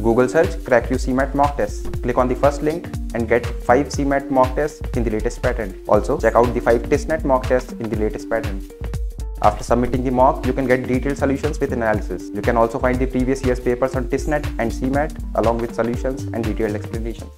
Google search Cracku CMAT mock test. Click on the first link and get 5 CMAT mock tests in the latest pattern. Also, check out the 5 TISSNET mock tests in the latest pattern. After submitting the mock, you can get detailed solutions with analysis. You can also find the previous year's papers on TISSNET and CMAT along with solutions and detailed explanations.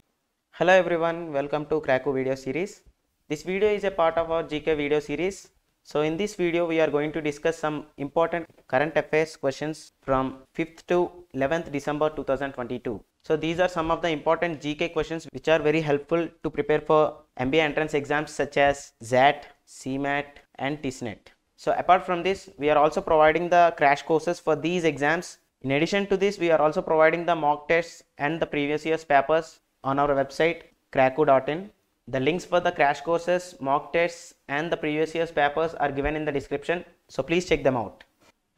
Hello everyone, welcome to Cracku video series. This video is a part of our GK video series. So in this video we are going to discuss some important current affairs questions from 5th to 11th December 2022. So these are some of the important GK questions which are very helpful to prepare for MBA entrance exams such as XAT, CMAT and TISSNET. So apart from this, we are also providing the crash courses for these exams. In addition to this, we are also providing the mock tests and the previous year's papers on our website cracku.in. The links for the crash courses, mock tests and the previous year's papers are given in the description. So please check them out.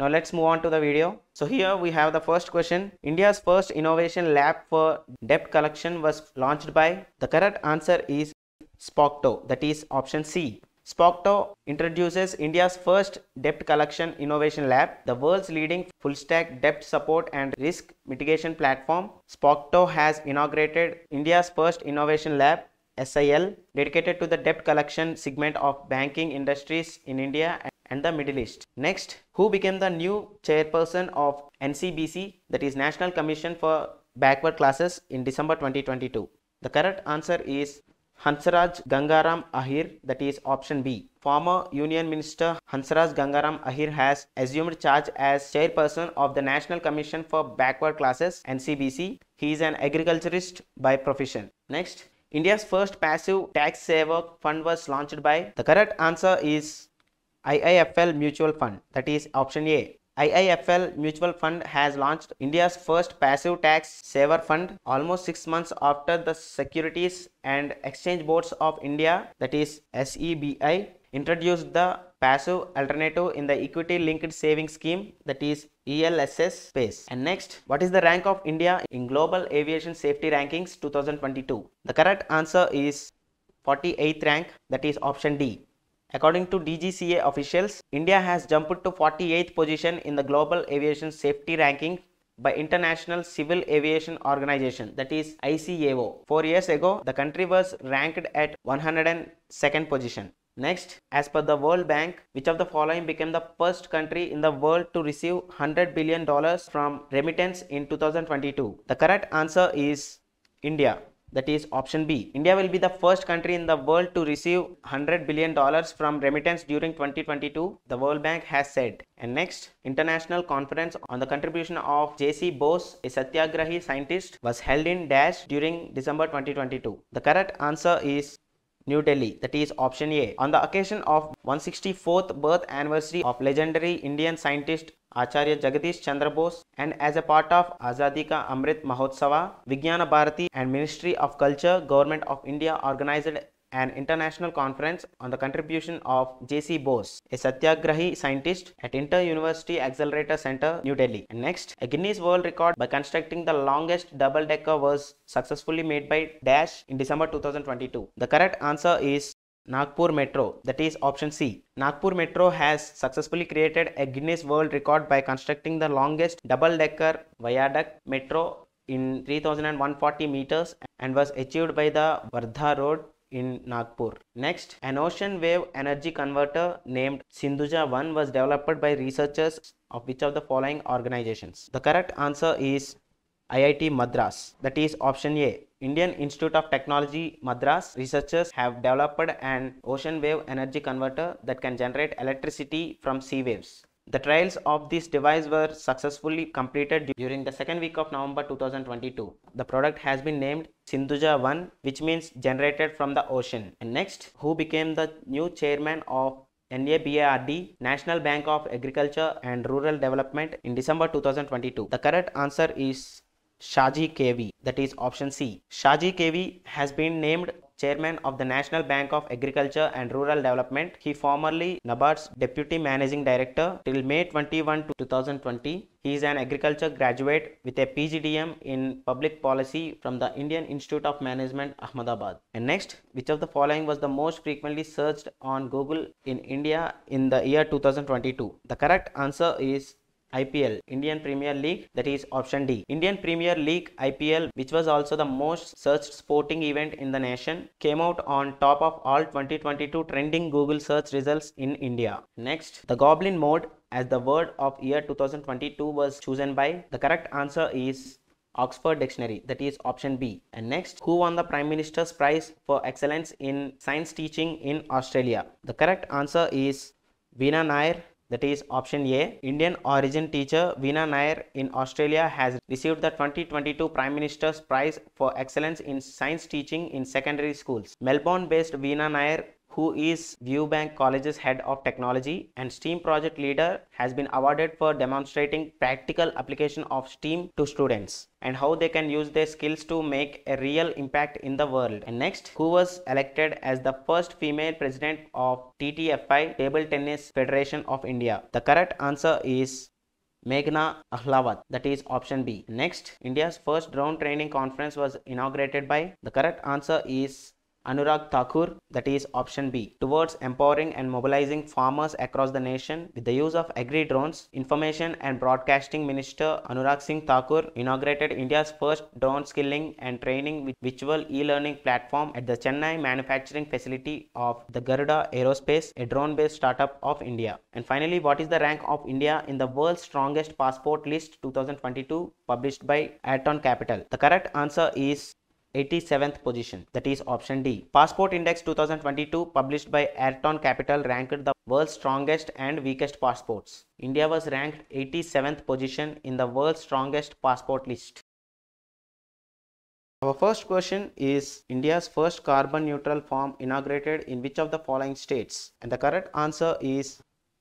Now let's move on to the video. So here we have the first question. India's first innovation lab for debt collection was launched by. The correct answer is SPOCTO that is option C. SPOCTO introduces India's first debt collection innovation lab, the world's leading full stack debt support and risk mitigation platform. SPOCTO has inaugurated India's first innovation lab SIL dedicated to the debt collection segment of banking industries in India and the Middle East. Next, who became the new chairperson of NCBC that is National Commission for Backward Classes in December 2022? The correct answer is Hansraj Gangaram Ahir that is option B. Former Union Minister Hansraj Gangaram Ahir has assumed charge as chairperson of the National Commission for Backward Classes NCBC. He is an agriculturist by profession. Next, India's first passive tax saver fund was launched by. The correct answer is IIFL Mutual Fund that is option A. IIFL Mutual Fund has launched India's first passive tax saver fund almost 6 months after the Securities and Exchange Boards of India that is SEBI introduced the passive alternative in the equity linked savings scheme that is ELSS space. And next, what is the rank of India in Global Aviation Safety Rankings 2022? The correct answer is 48th rank that is option D. According to DGCA officials, India has jumped to 48th position in the Global Aviation Safety Ranking by International Civil Aviation Organization that is ICAO. 4 years ago, the country was ranked at 102nd position. Next, as per the World Bank, which of the following became the first country in the world to receive $100 billion from remittance in 2022? The correct answer is India that is option B. India will be the first country in the world to receive 100 billion dollars from remittance during 2022, the World Bank has said. And next, international conference on the contribution of JC Bose, a Satyagrahi scientist, was held in Dash during December 2022. The correct answer is New Delhi, that is option A. On the occasion of 164th birth anniversary of legendary Indian scientist Acharya Jagadish Chandra Bose and as a part of Azadi Ka Amrit Mahotsava, Vijnana Bharati and Ministry of Culture, Government of India organized an international conference on the contribution of J.C. Bose, a Satyagrahi scientist at Inter University Accelerator Center, New Delhi. And next, a Guinness World Record by constructing the longest double decker was successfully made by Dash in December 2022. The correct answer is Nagpur Metro, that is option C. Nagpur Metro has successfully created a Guinness World Record by constructing the longest double-decker viaduct metro in 3140 meters and was achieved by the Wardha Road in Nagpur. Next, an ocean wave energy converter named Sindhuja 1 was developed by researchers of which of the following organizations? The correct answer is IIT Madras, that is option A. Indian Institute of Technology Madras researchers have developed an ocean wave energy converter that can generate electricity from sea waves. The trials of this device were successfully completed during the second week of November 2022. The product has been named Sindhuja 1 which means generated from the ocean. And next, who became the new chairman of NABARD, National Bank of Agriculture and Rural Development in December 2022? The correct answer is Shaji KV, that is option C. Shaji KV has been named chairman of the National Bank of Agriculture and Rural Development. He formerly NABARD's deputy managing director till May 21 2020. He is an agriculture graduate with a PGDM in public policy from the Indian Institute of Management Ahmedabad. And next, which of the following was the most frequently searched on Google in India in the year 2022? The correct answer is IPL, Indian Premier League, that is option D. Indian Premier League IPL, which was also the most searched sporting event in the nation, came out on top of all 2022 trending Google search results in India. Next, the Goblin mode as the word of year 2022 was chosen by. The correct answer is Oxford Dictionary, that is option B. And next, who won the Prime Minister's Prize for Excellence in Science Teaching in Australia? The correct answer is Veena Nair, that is option A. Indian origin teacher Veena Nair in Australia has received the 2022 Prime Minister's Prize for Excellence in Science Teaching in Secondary Schools. Melbourne based Veena Nair who is Viewbank College's head of technology and STEAM project leader, has been awarded for demonstrating practical application of STEAM to students and how they can use their skills to make a real impact in the world. And next, who was elected as the first female president of TTFI Table Tennis Federation of India? The correct answer is Meghna Ahlawat, that is option B. Next, India's first drone training conference was inaugurated by. The correct answer is Anurag Thakur, that is option B, towards empowering and mobilizing farmers across the nation with the use of agri drones. Information and Broadcasting Minister Anurag Singh Thakur inaugurated India's first drone skilling and training with virtual e-learning platform at the Chennai manufacturing facility of the Garuda Aerospace, a drone-based startup of India. And finally, what is the rank of India in the world's strongest passport list 2022 published by Arton Capital? The correct answer is 87th position that is option D. Passport Index 2022 published by Arton Capital ranked the world's strongest and weakest passports. India was ranked 87th position in the world's strongest passport list. Our first question is India's first carbon neutral farm inaugurated in which of the following states? And the correct answer is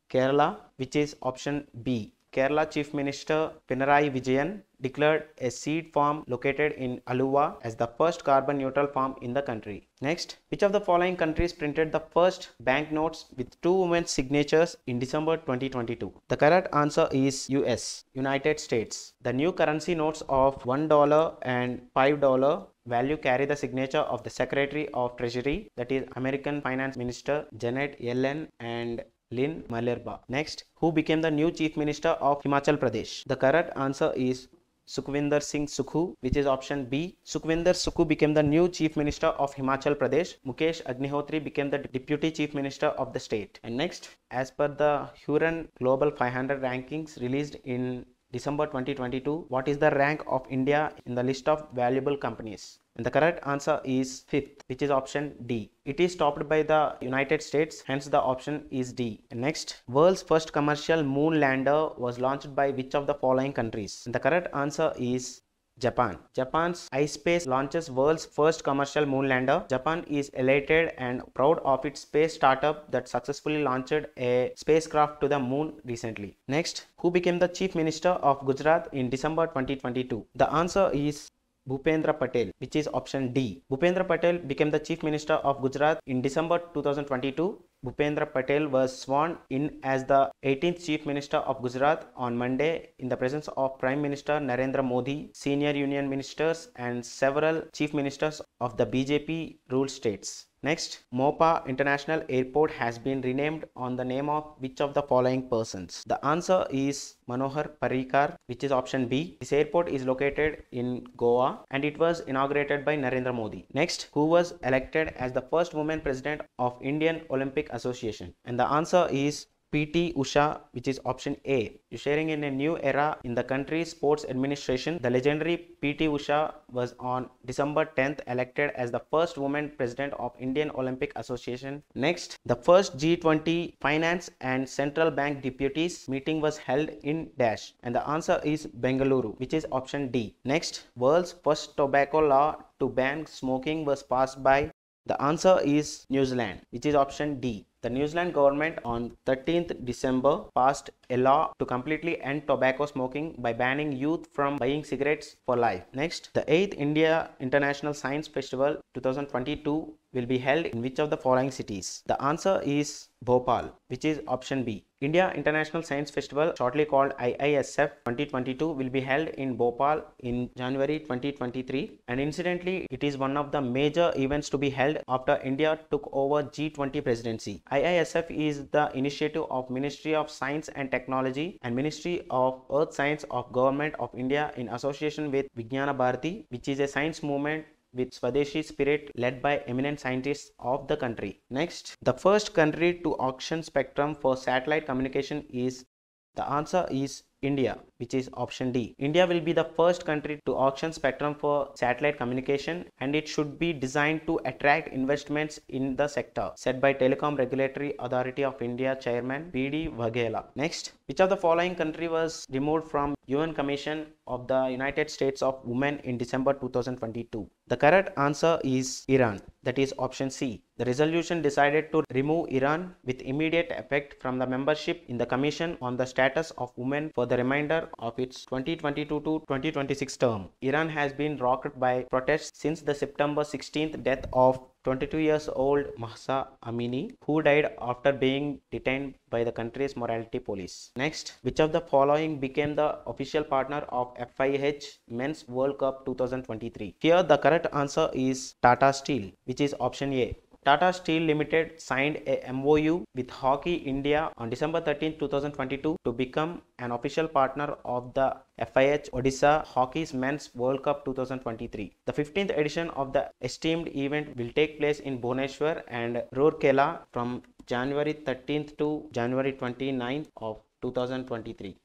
Kerala which is option B. Kerala Chief Minister Pinarayi Vijayan declared a seed farm located in Aluva as the first carbon neutral farm in the country. Next, which of the following countries printed the first banknotes with two women's signatures in December 2022? The correct answer is US, United States. The new currency notes of $1 and $5 value carry the signature of the Secretary of Treasury, that is American Finance Minister Janet Yellen and Lynn Malerba. Next, who became the new Chief Minister of Himachal Pradesh? The correct answer is Sukhvinder Singh Sukhu, which is option B. Sukhvinder Sukhu became the new Chief Minister of Himachal Pradesh. Mukesh Agnihotri became the Deputy Chief Minister of the state. And next, as per the Hurun Global 500 rankings released in December 2022, what is the rank of India in the list of valuable companies? And the correct answer is fifth, which is option D. It is topped by the United States, hence the option is D. Next, world's first commercial moon lander was launched by which of the following countries? And the correct answer is Japan. Japan's iSpace launches world's first commercial moon lander. Japan is elated and proud of its space startup that successfully launched a spacecraft to the moon recently. Next, who became the chief minister of Gujarat in December 2022? The answer is Bhupendra Patel, which is option D. Bhupendra Patel became the Chief Minister of Gujarat in December 2022. Bhupendra Patel was sworn in as the 18th Chief Minister of Gujarat on Monday in the presence of Prime Minister Narendra Modi, senior union ministers, and several chief ministers of the BJP ruled states. Next, Mopa International Airport has been renamed on the name of which of the following persons? The answer is Manohar Parrikar, which is option B. This airport is located in Goa and it was inaugurated by Narendra Modi. Next, who was elected as the first woman president of Indian Olympic Association? And the answer is PT Usha, which is option A. Sharing in a new era in the country's sports administration, the legendary PT Usha was on December 10th elected as the first woman president of Indian Olympic Association. Next, the first G20 finance and central bank deputies meeting was held in Dash and the answer is Bengaluru, which is option D. Next, world's first tobacco law to ban smoking was passed by the answer is New Zealand, which is option D. The New Zealand government on 13th December passed a law to completely end tobacco smoking by banning youth from buying cigarettes for life. Next, the 8th India International Science Festival 2022 will be held in which of the following cities? The answer is Bhopal, which is option B. India International Science Festival, shortly called IISF 2022, will be held in Bhopal in January 2023. And incidentally, it is one of the major events to be held after India took over G20 presidency. IISF is the initiative of Ministry of Science and Technology and Ministry of Earth Science of Government of India in association with Vijnana Bharati, which is a science movement with Swadeshi spirit led by eminent scientists of the country. Next, the first country to auction spectrum for satellite communication is the answer is India, which is option D. India will be the first country to auction spectrum for satellite communication and it should be designed to attract investments in the sector, said by Telecom Regulatory Authority of India Chairman B.D. Vaghela. Next, which of the following country was removed from UN Commission of the United States of Women in December 2022? The correct answer is Iran, that is option C. The resolution decided to remove Iran with immediate effect from the membership in the Commission on the Status of Women for the remainder of its 2022 to 2026 term. Iran has been rocked by protests since the September 16th death of 22 years old Mahsa Amini, who died after being detained by the country's morality police. Next, which of the following became the official partner of FIH Men's World Cup 2023? Here, the correct answer is Tata Steel, which is option A. Tata Steel Limited signed a MOU with Hockey India on December 13, 2022 to become an official partner of the FIH Odisha Hockey's Men's World Cup 2023. The 15th edition of the esteemed event will take place in Bhubaneswar and Rourkela from January 13th to January 29th of 2023.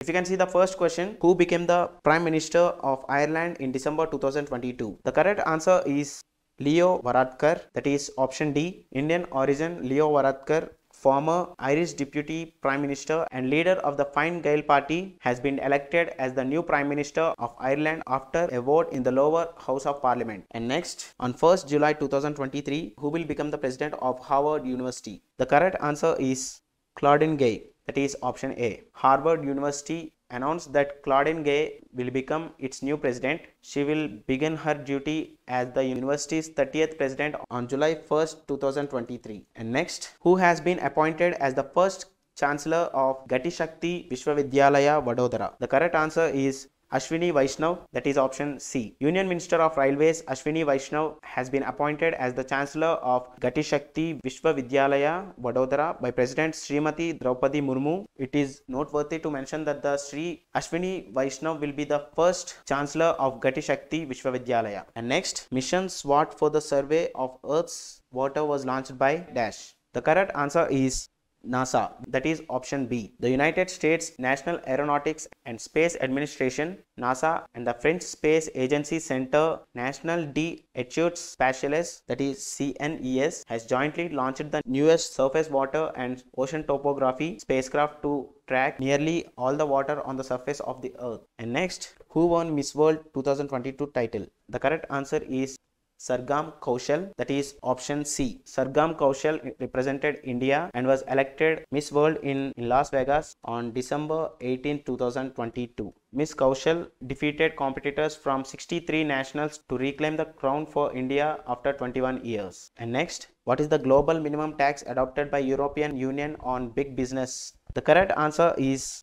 If you can see the first question, who became the Prime Minister of Ireland in December 2022? The correct answer is Leo Varadkar, that is option D. Indian origin Leo Varadkar, former Irish Deputy Prime Minister and leader of the Fine Gael party, has been elected as the new Prime Minister of Ireland after a vote in the lower house of parliament. And next, on 1st July 2023, who will become the president of Harvard University? The correct answer is Claudine Gay. That is option A. Harvard University announced that Claudine Gay will become its new president. She will begin her duty as the university's 30th president on July 1st, 2023. And next, who has been appointed as the first chancellor of Gati Shakti Vishwavidyalaya Vadodara? The correct answer is Ashwini Vaishnav, that is option C. Union Minister of Railways Ashwini Vaishnav has been appointed as the Chancellor of Gati Shakti Vishwavidyalaya Vadodara by President Srimati Draupadi Murmu. It is noteworthy to mention that the Sri Ashwini Vaishnav will be the first Chancellor of Gati Shakti Vishwavidyalaya. And next, mission SWAT for the survey of Earth's water was launched by Dash. The correct answer is NASA, that is option B. The United States National Aeronautics and Space Administration, NASA, and the French Space Agency Center National d'Etudes Spatiales, that is CNES, has jointly launched the newest surface water and ocean topography spacecraft to track nearly all the water on the surface of the earth. And next, who won Miss World 2022 title? The correct answer is Sargam Kaushal, that is option C. Sargam Kaushal represented India and was elected Miss World in, in Las Vegas on December 18, 2022. Miss Kaushal defeated competitors from 63 nationals to reclaim the crown for India after 21 years. And next, what is the global minimum tax adopted by European Union on big business? The correct answer is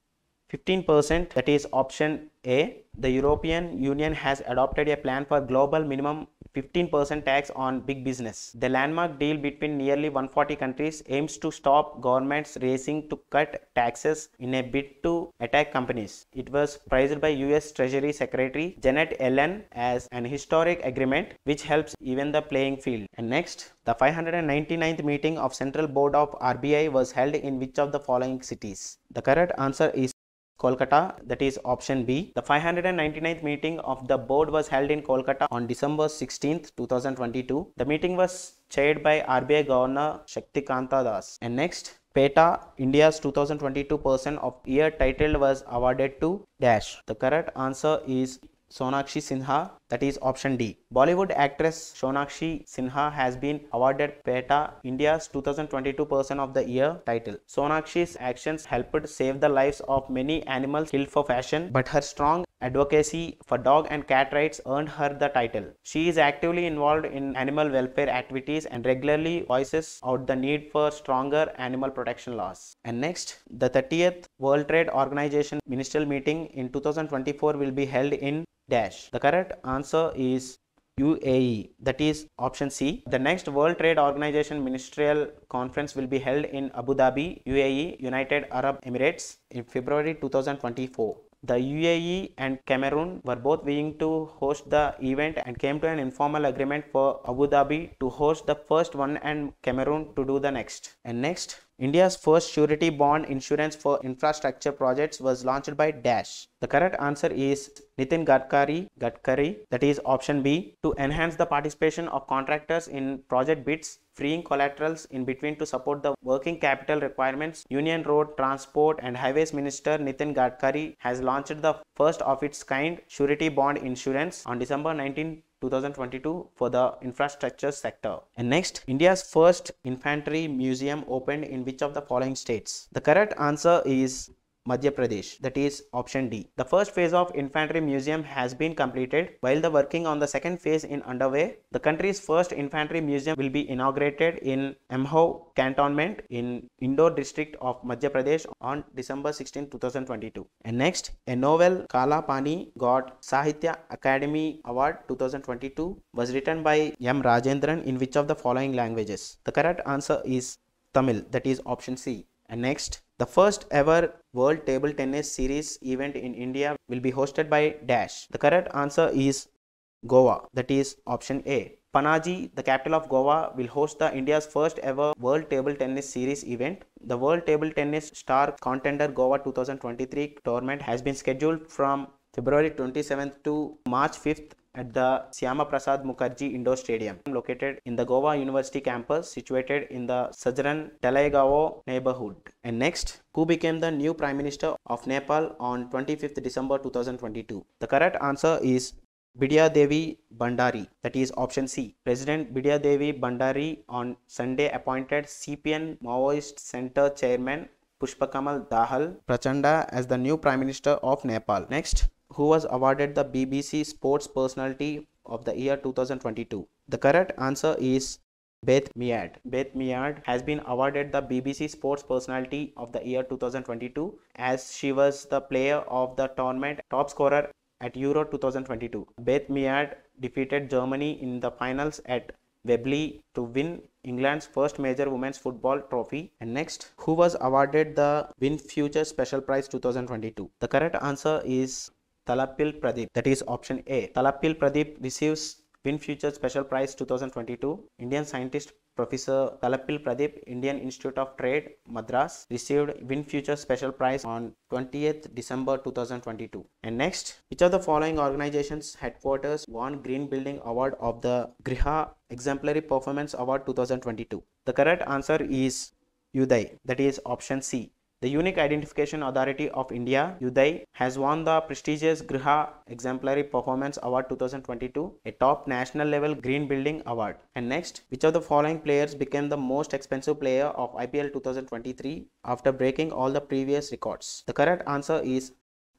15% that is option A. The European Union has adopted a plan for global minimum 15% tax on big business. The landmark deal between nearly 140 countries aims to stop governments racing to cut taxes in a bid to attack companies. It was praised by US Treasury Secretary Janet Yellen as an historic agreement which helps even the playing field. And next, the 599th meeting of Central Board of RBI was held in which of the following cities? The correct answer is Kolkata, that is option B. The 599th meeting of the board was held in Kolkata on December 16, 2022. The meeting was chaired by RBI Governor Shaktikanta Das. And next, PETA, India's 2022 Person of Year title was awarded to Dash. The correct answer is Sonakshi Sinha, that is option D. Bollywood actress Sonakshi Sinha has been awarded PETA India's 2022 Person of the Year title. Sonakshi's actions helped save the lives of many animals killed for fashion, but her strong advocacy for dog and cat rights earned her the title. She is actively involved in animal welfare activities and regularly voices out the need for stronger animal protection laws. And next, the 30th World Trade Organization ministerial meeting in 2024 will be held in dash. The correct answer is UAE, that is option C. The next World Trade Organization Ministerial Conference will be held in Abu Dhabi, UAE, United Arab Emirates in February 2024. The UAE and Cameroon were both willing to host the event and came to an informal agreement for Abu Dhabi to host the first one and Cameroon to do the next. And next, India's first surety bond insurance for infrastructure projects was launched by Dash. The correct answer is Nitin Gadkari, Gadkari, that is option B, to enhance the participation of contractors in project bids, freeing collaterals in between to support the working capital requirements. Union Road Transport and Highways Minister Nitin Gadkari has launched the first of its kind surety bond insurance on December 19 2022 for the infrastructure sector. And next, India's first infantry museum opened in which of the following states? The correct answer is Madhya Pradesh, that is option D. The first phase of Infantry Museum has been completed while the working on the second phase in underway. The country's first Infantry Museum will be inaugurated in Amho Cantonment in Indore district of Madhya Pradesh on December 16, 2022. And next, a novel Kala Pani got Sahitya Akademi Award 2022 was written by M. Rajendran in which of the following languages? The correct answer is Tamil, that is option C. And next, the first ever World Table Tennis Series event in India will be hosted by Dash. The correct answer is Goa, that is option A. Panaji, the capital of Goa, will host the India's first ever World Table Tennis Series event. The World Table Tennis Star Contender Goa 2023 tournament has been scheduled from February 27th to March 5th at the Syama Prasad Mukherjee Indoor Stadium, located in the Goa University campus, situated in the Sajran Talegaon neighborhood. And next, who became the new Prime Minister of Nepal on 25th December 2022? The correct answer is Bidhya Devi Bhandari, that is option C. President Bidhya Devi Bhandari on Sunday appointed CPN Maoist Center Chairman Pushpakamal Dahal Prachanda as the new Prime Minister of Nepal. Next, who was awarded the BBC Sports Personality of the Year 2022? The correct answer is Beth Mead. Beth Mead has been awarded the BBC Sports Personality of the Year 2022 as she was the player of the tournament top scorer at Euro 2022. Beth Mead defeated Germany in the finals at Wembley to win England's first major women's football trophy. And next, who was awarded the VinFuture Special Prize 2022? The correct answer is Thalappil Pradeep. That is option A. Thalappil Pradeep receives VinFuture Special Prize 2022. Indian scientist Professor Thalappil Pradeep, Indian Institute of Trade, Madras, received VinFuture Special Prize on 20th December 2022. And next, which of the following organizations headquarters won Green Building Award of the Griha Exemplary Performance Award 2022? The correct answer is UDAI, that is option C. The Unique Identification Authority of India, UDAI, has won the prestigious Griha Exemplary Performance Award 2022, a top national level green building award. And next, which of the following players became the most expensive player of IPL 2023 after breaking all the previous records? The correct answer is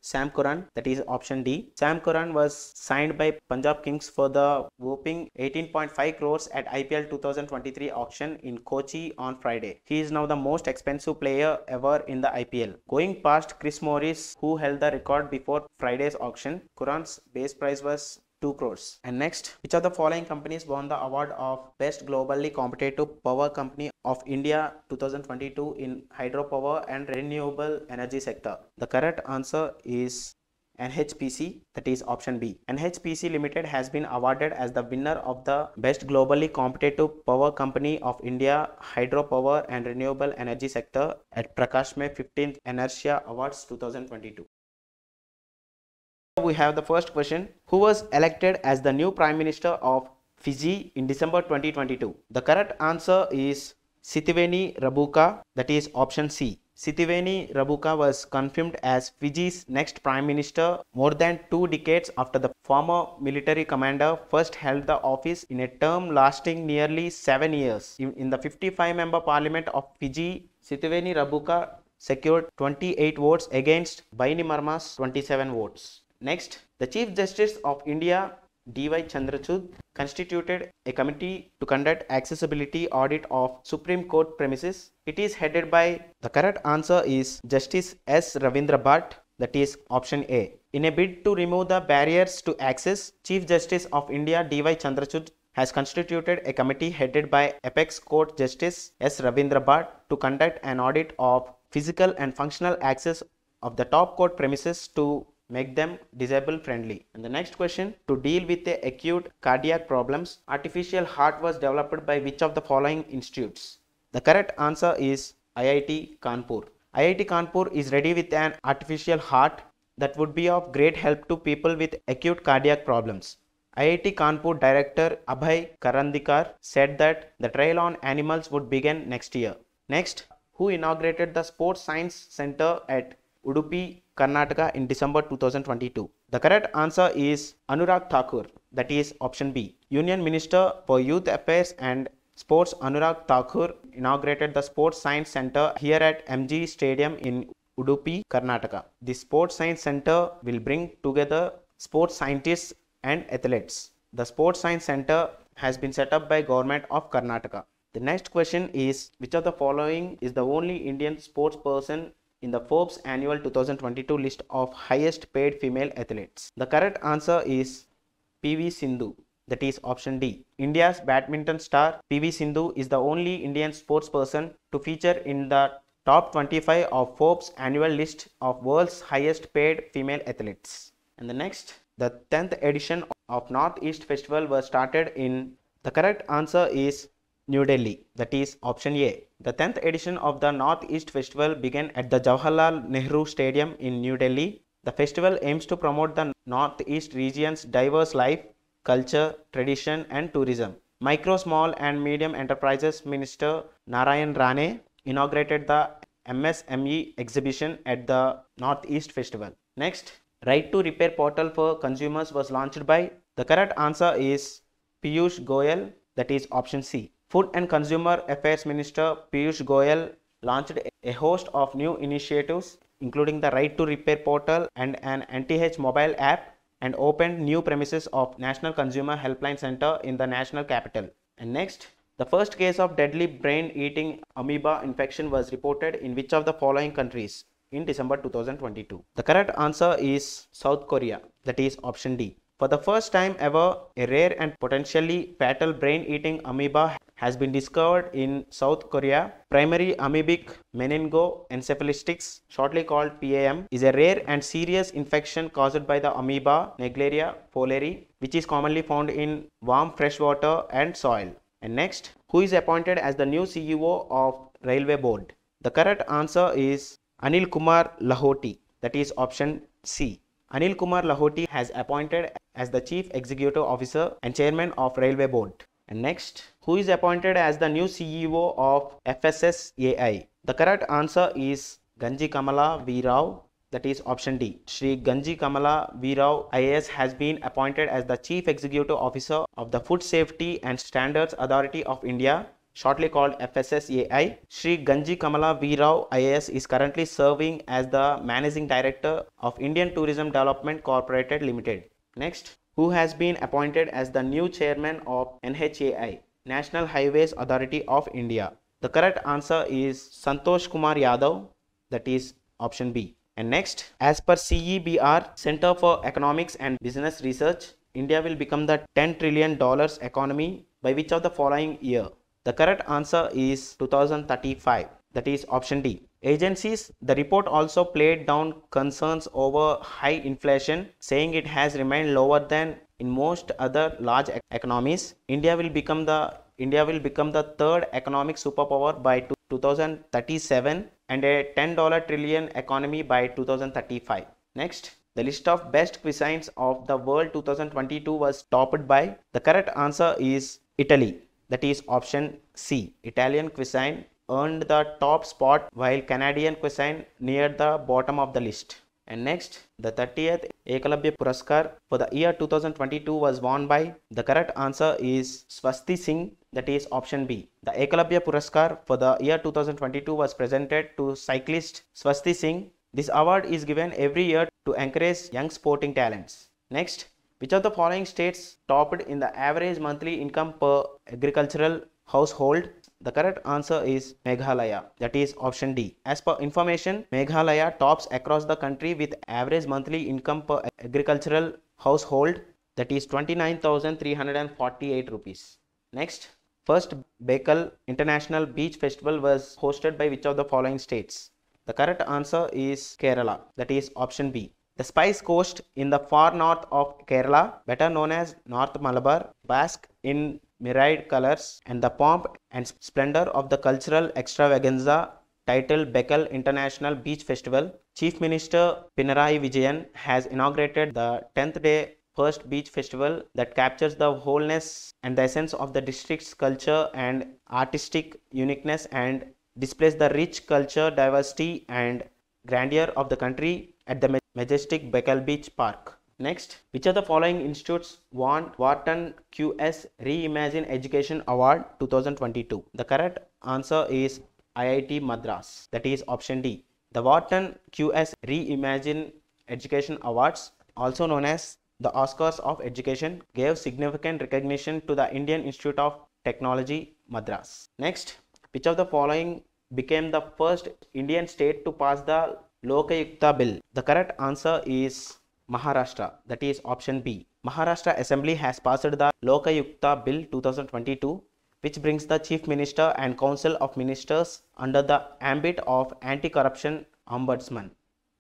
Sam Curran, that is option D. Sam Curran was signed by Punjab Kings for the whopping 18.5 crores at IPL 2023 auction in Kochi on Friday. He is now the most expensive player ever in the IPL. Going past Chris Morris, who held the record before Friday's auction, Curran's base price was 2 crores. And next, which of the following companies won the award of Best Globally Competitive Power Company of India 2022 in hydropower and renewable energy sector? The correct answer is NHPC, that is option B. NHPC Limited has been awarded as the winner of the Best Globally Competitive Power Company of India Hydropower and Renewable Energy Sector at Prakash May 15th Enertia Awards 2022. We have the first question. Who was elected as the new Prime Minister of Fiji in December 2022? The correct answer is Sitiveni Rabuka, that is option C. Sitiveni Rabuka was confirmed as Fiji's next Prime Minister more than two decades after the former military commander first held the office in a term lasting nearly seven years. In, the 55 member parliament of Fiji, Sitiveni Rabuka secured 28 votes against Bainimarama's 27 votes. Next, the Chief Justice of India D.Y. Chandrachud constituted a committee to conduct accessibility audit of Supreme Court premises. It is headed by the correct answer is Justice S. Ravindra Bhatt that is option A. In a bid to remove the barriers to access, Chief Justice of India D.Y. Chandrachud has constituted a committee headed by Apex Court Justice S. Ravindra Bhatt to conduct an audit of physical and functional access of the top court premises to make them disabled friendly. And the next question to deal with the acute cardiac problems, artificial heart was developed by which of the following institutes? The correct answer is IIT Kanpur. IIT Kanpur is ready with an artificial heart that would be of great help to people with acute cardiac problems. IIT Kanpur director Abhay Karandikar said that the trial on animals would begin next year. Next, who inaugurated the Sports Science Center at Udupi, Karnataka in December 2022? The correct answer is Anurag Thakur, that is option B. Union Minister for Youth Affairs and Sports Anurag Thakur inaugurated the Sports Science Center here at MG Stadium in Udupi, Karnataka. The Sports Science Center will bring together sports scientists and athletes. The Sports Science Center has been set up by government of Karnataka. The next question is which of the following is the only Indian sports person in the Forbes annual 2022 list of highest paid female athletes? The correct answer is PV Sindhu. That is option D. India's badminton star PV Sindhu is the only Indian sports person to feature in the top 25 of Forbes annual list of world's highest paid female athletes. And the next, the 10th edition of Northeast Festival was started in the correct answer is New Delhi. That is option A. The 10th edition of the Northeast Festival began at the Jawaharlal Nehru Stadium in New Delhi. The festival aims to promote the Northeast region's diverse life, culture, tradition, and tourism. Micro, small, and medium enterprises Minister Narayan Rane inaugurated the MSME exhibition at the Northeast Festival. Next, Right to Repair portal for consumers was launched by the correct answer is Piyush Goyal, that is option C. Food and Consumer Affairs Minister Piyush Goyal launched a host of new initiatives, including the Right to Repair portal and an NTH mobile app, and opened new premises of National Consumer Helpline Center in the national capital. And next, the first case of deadly brain eating amoeba infection was reported in which of the following countries in December 2022? The correct answer is South Korea, that is option D. For the first time ever, a rare and potentially fatal brain eating amoeba has been discovered in South Korea. Primary amoebic meningoencephalitis, shortly called PAM, is a rare and serious infection caused by the amoeba Naegleria fowleri, which is commonly found in warm freshwater and soil. And next, who is appointed as the new CEO of Railway Board? The correct answer is Anil Kumar Lahoti, that is option C. Anil Kumar Lahoti has appointed as the Chief Executive Officer and Chairman of Railway Board. And next, who is appointed as the new CEO of FSSAI? The correct answer is Ganji Kamala V. Rao, that is option D. Sri Ganji Kamala V. Rao IAS has been appointed as the Chief Executive Officer of the Food Safety and Standards Authority of India shortly called FSSAI. Sri Ganji Kamala V. Rao IAS is currently serving as the Managing Director of Indian Tourism Development Corporated Limited. Next, who has been appointed as the new chairman of NHAI, National Highways Authority of India. The correct answer is Santosh Kumar Yadav, that is option B. And next, as per CEBR, Center for Economics and Business Research, India will become the 10 trillion dollars economy by which of the following year? The correct answer is 2035, that is option D. Agencies, the report also played down concerns over high inflation, saying it has remained lower than in most other large economies. India will become the India will become the third economic superpower by 2037 and a $10 trillion economy by 2035. Next, the list of best cuisines of the world 2022 was topped by the correct answer is Italy. That is option C. Italian cuisine earned the top spot while Canadian cuisine near the bottom of the list. And next, the 30th Ekalabya Puraskar for the year 2022 was won by the correct answer is Swasti Singh that is option B. The Ekalabya Puraskar for the year 2022 was presented to cyclist Swasti Singh This award is given every year to encourage young sporting talents. Next, which of the following states topped in the average monthly income per agricultural household? The correct answer is Meghalaya, that is option D. As per information, Meghalaya tops across the country with average monthly income per agricultural household that is 29,348 rupees. Next, first Bekal International Beach Festival was hosted by which of the following states? The correct answer is Kerala, that is option B. The Spice Coast in the far north of Kerala, better known as North Malabar, bask in myriad colors and the pomp and splendor of the cultural extravaganza titled Bekal International Beach Festival. Chief Minister Pinarayi Vijayan has inaugurated the 10th day first beach festival that captures the wholeness and the essence of the district's culture and artistic uniqueness and displays the rich culture, diversity and grandeur of the country at the majestic Bekal Beach Park. Next, which of the following institutes won Wharton QS Reimagine Education Award 2022? The correct answer is IIT Madras, that is option D. The Wharton QS Reimagine Education Awards, also known as the Oscars of Education, gave significant recognition to the Indian Institute of Technology, Madras. Next, which of the following became the first Indian state to pass the Lokayukta bill? The correct answer is Maharashtra, that is option B. Maharashtra Assembly has passed the Lokayukta Bill 2022, which brings the Chief Minister and Council of Ministers under the ambit of Anti-Corruption Ombudsman.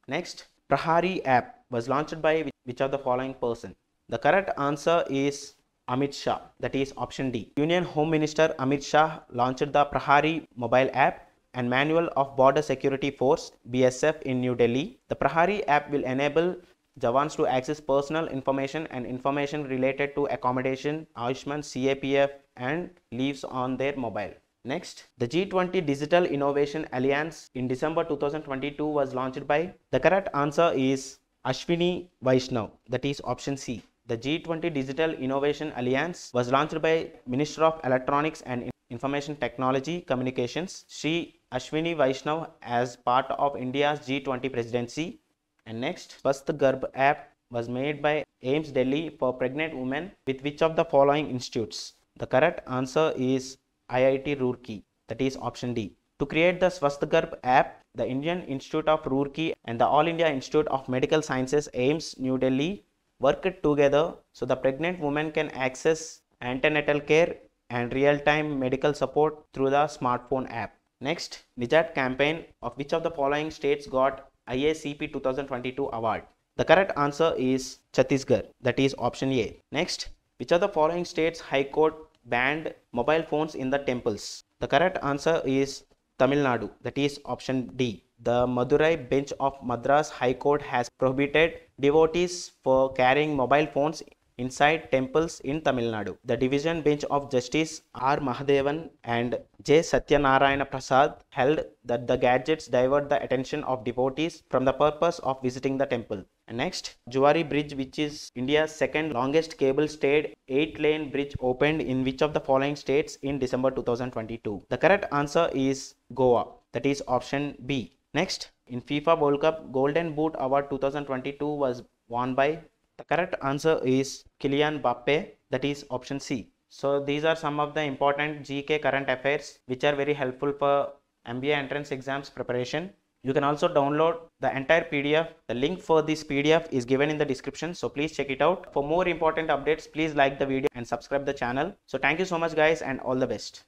Next, Prahari app was launched by which of the following person? The correct answer is Amit Shah, that is option D. Union Home Minister Amit Shah launched the Prahari mobile app and manual of Border Security Force BSF in New Delhi. The Prahari app will enable Jawans to access personal information and information related to accommodation, Ayushman, CAPF and leaves on their mobile. Next, the G20 Digital Innovation Alliance in December 2022 was launched by. The correct answer is Ashwini Vaishnav, that is option C. The G20 Digital Innovation Alliance was launched by Minister of Electronics and Information Technology Communications, Sri Ashwini Vaishnav as part of India's G20 presidency and next, Swasth Garbh app was made by AIIMS Delhi for pregnant women with which of the following institutes? The correct answer is IIT Roorkee, that is option D. To create the Swasth Garbh app, the Indian Institute of Roorkee and the All India Institute of Medical Sciences AIIMS New Delhi worked together so the pregnant woman can access antenatal care and real-time medical support through the smartphone app. Next, Nijat campaign of which of the following states got IACP 2022 award? The correct answer is Chhattisgarh, that is option A. Next, which of the following states High Court banned mobile phones in the temples? The correct answer is Tamil Nadu, that is option D. The Madurai bench of Madras High Court has prohibited devotees for carrying mobile phones inside temples in Tamil Nadu. The division bench of Justice R. Mahadevan and J. Satyanarayana Prasad held that the gadgets divert the attention of devotees from the purpose of visiting the temple. Next, Zuari Bridge, which is India's second longest cable stayed 8 lane bridge, opened in which of the following states in December 2022? The correct answer is Goa, that is option B. Next, in FIFA World Cup, Golden Boot Award 2022 was won by the correct answer is Kylian Mbappe, that is option C. So these are some of the important GK current affairs which are very helpful for MBA entrance exams preparation. You can also download the entire PDF. The link for this PDF is given in the description. So please check it out. For more important updates, please like the video and subscribe the channel. So thank you so much guys and all the best.